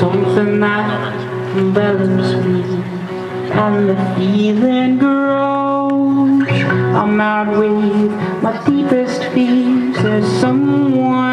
Something that envelops me the feeling grows. I'm out with my deepest fears. There's someone